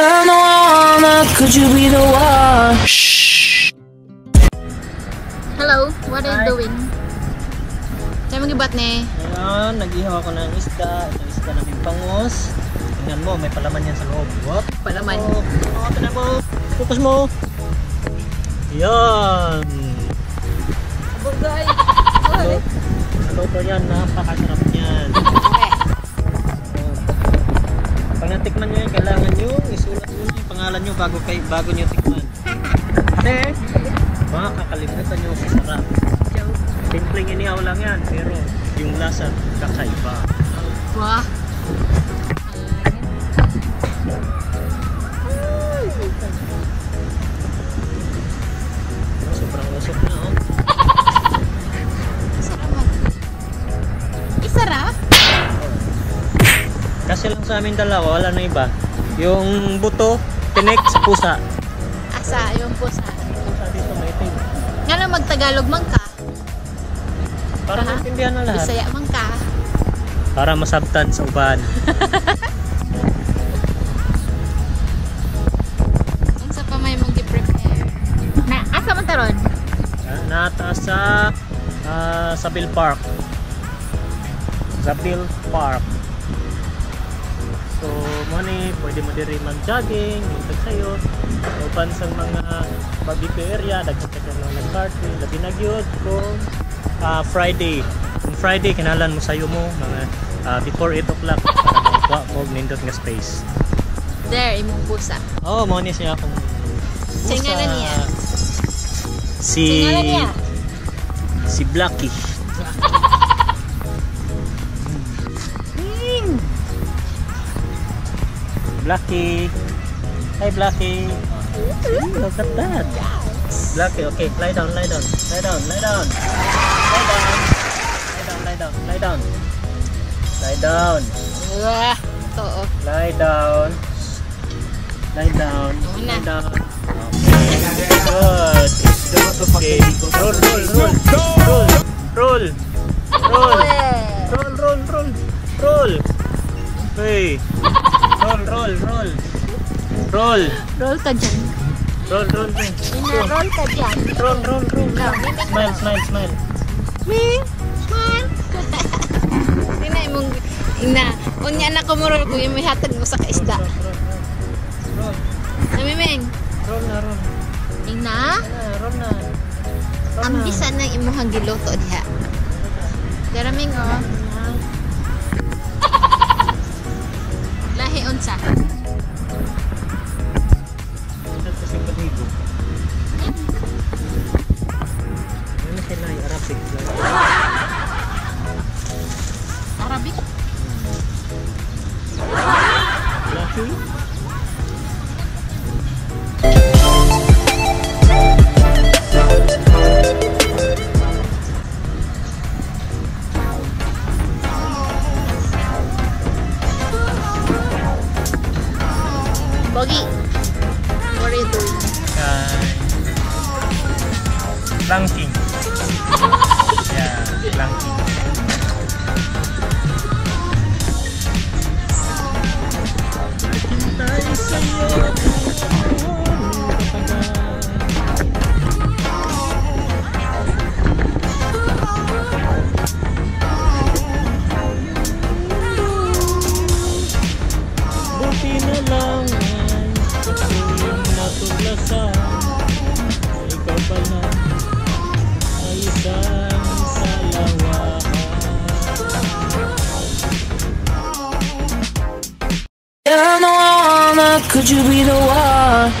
You're the one, or could you be the one? Shh. Hello, what are you Hi. doing? Tayo magibat ne. Ngayon, nag-ihaw ako ng isda. Ito isda namin pangos. Tingnan mo, may palaman yan sa loob. Wop. Palaman. Oh, oh, tingnan mo. Focus mo. Yan. Bugay. Ano to yan? Napakasarap yan. Bago, kay, bago nyo tikman. Kasi, baka kakalimutan nyo sa sarap. Simpleng inihaw lang yan, pero yung lasa kakaiba. Wah. Sobrang usok na oh. Isarap? Kasi lang sa amin dalawa, wala na iba. Yung buto, tinik sa pusa. Asa, yung pusa. Pusa dito may itim. Nga lang magtagalog man ka. Para maintindihan na lahat. Bisaya man ka. Para masabtan sa uban. Unsa pa may mong gi-prepare? Na, asa man taron? Ah, Nataas sa ah, sa Bill Park. Sa Bill Park. So, mo ni pwede mo diri mag-jogging, yung sayo. Uban sa mga barbecue area, daghan ka lang nag-party, labi na gyud kung ah, Friday. Kung Friday kinalan mo sayo mo mga ah, before 8 o'clock para makuha mo nindot nga space. There, imong pusa. Oh, mo ni siya akong Sing ngalan niya? Si niya? si Blacky. Blacky. Hi Blacky. Look at that. Blacky, okay, lie down, lie down, lie down, lie down. Lie down. Lie down, lie down, lie down. Lie down. Wah. To. Lie down. Lie down. Lie down. Okay. Good. Okay. Roll, roll, roll. Roll. Roll. Roll. Roll, roll, roll. Roll. Hey. Roll, roll, roll. Roll. Roll ka dyan. Roll, roll, roll. Ina-roll ka dyan. Roll, roll, roll. Smile, smile, smile. Ming, man. Ina imong ina. Unya na mo ko yung may hatag mo sa kaisda. Roll. Namimeng. Roll na, roll. Ina, roll na. Ang na. bisa na imuhang giluto diha. Daraming oh. Ano sila yung Arabic? Arabic? Bogi. What are you doing? Planking. yeah, planking. Hintay could you be the one?